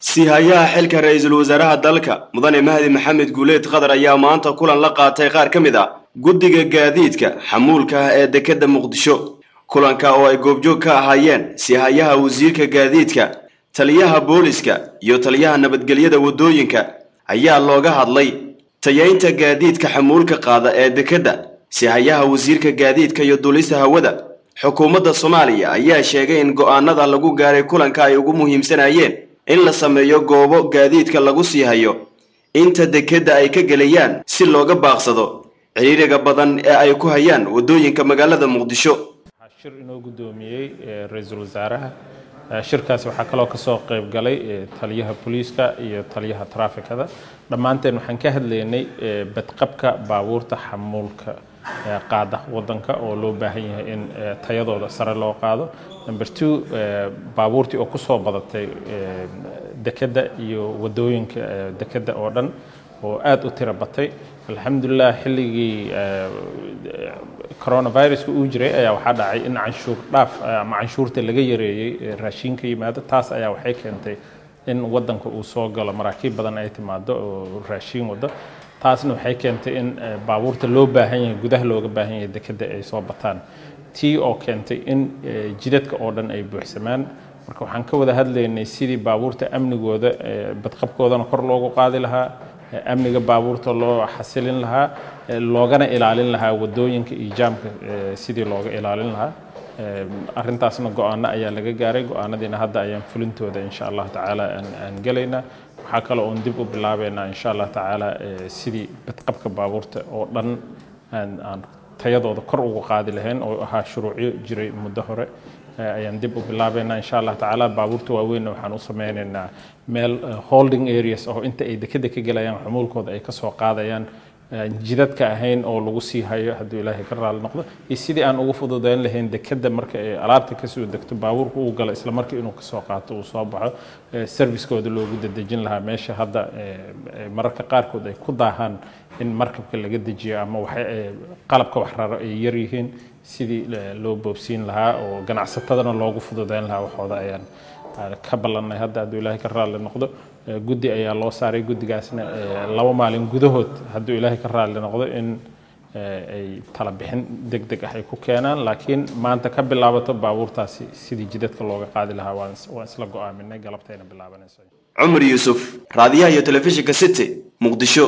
siihayaha xilka ra'iisul wasaaraha dalka mudane mahdi maxamed guuleed khadar ayaa maanta kulan la qaatay qaar ka mid ah guddiga gaadiidka xamuulka ah ee dekedda muqdisho. Kulanka oo ay goobjoog ka ahaayeen siihayaha wasiirka gaadiidka taliyaha booliska iyo taliyaha nabadgelyada waddooyinka ayaa looga hadlay tayaynta gaadiidka xamuulka qaada ee dekedda siihayaha wasiirka gaadiidka iyo duulista hawada xukuumadda soomaaliya ayaa sheegay in go'aanada lagu gaaray kulanka ay ugu muhiimsanayeen in la sameeyo goobo gaadiidka lagu sii hayo. Inta dekedda ay ka gelayaan si looga baaqsado. Ciriiriga badan ee ay ku hayaan waddooyinka magaalada muqdisho. Waxaa shir inoo guddoomiyey ra'iisul wasaaraha. Shirkaas waxaa kaloo ka soo qayb galay taliyaha booliiska iyo taliyaha traafikada. Dhammaanteen waxaan ka hadlaynay badqabka baabuurta xamuulka qaada wadanka oo loo baahan yahay in tayadooda sare loo qaado. Number two baabuurtii oo ku soo badatay dekedda iyo waddooyinka dekedda oo dhan oo aada u tiro batay. Alxamdulilah xilligii coronaviruska uu jiray ayaa waxaa dhacay in canshuur dhaaf ama canshuurta laga yareeyey raashinka yimaado taas ayaa waxay keentay in wadanka uu soo galo. Maraakiib badan ay timaado oo raashiin wado taasna waxay keentay in baabuurta loo baahan yahay gudaha looga baahan yahay dekedda ay soo bataan. Tii oo keentay in jidadka oo dhan ay buuxsamaan. Marka waxaan ka wada hadlaynay sidii baabuurta amnigooda badqabkoodana kor loogu qaadi lahaa amniga baabuurta loo xasilin lahaa loogana ilaalin lahaa waddooyinka iyo jaamka sidii looga ilaalin lahaa. Arrintaasna go'aano ayaa laga gaaray. Go'aanadiina hadda ayaan fulintooda insha allah tacaala aan gelaynaa waxaa kale oon dib u bilaabeynaa insha allah tacaala sidii badqabka baabuurta oo dhan aan tayadooda kor ugu qaadi lahayn oo ahaa shuruucyo jiray muddo hore ayaan dib u bilaabeynaa insha allah tacaala baabuurta waaweynna waxaan u sameynaynaa meel holding areas oo inta ay dekeda ka gelayaan xumuulkooda ay ka soo qaadayaan jidadka ahayn oo lagu sii hayo hadduu ilaahay ka raali noqdo iyo sidii aan ugu fududeyn lahayn dekeda marka ay alaabta ka soo degto baabuurka uu galo isla markii inuu ka soo qaato uu soo baxo servicekooda loogu dadejin lahaa. Meesha hadda mararka qaarkood ay ku daahaan in markabka laga dejiyo ama qalabka wax raro ay yar yihiin sidii loo boobsiin lahaa oo ganacsatadana loogu fududeyn lahaa waxooda ayaan ka ballanay hadda hadduu ilaahay ka raali noqdo guddi ayaa loo saaray guddigaasna laba maalin gudahood hadduu ilaahay ka raali noqdo in ay tala bixin deg deg ah ay ku keenaan. Laakiin maanta ka bilaabato baabuurtaasi sidii jidadka looga qaadi lahaa waan isla go'aaminay galabtayna bilaabanayso. Cumar yuusuf raadiyaha iyo telefishinka city muqdisho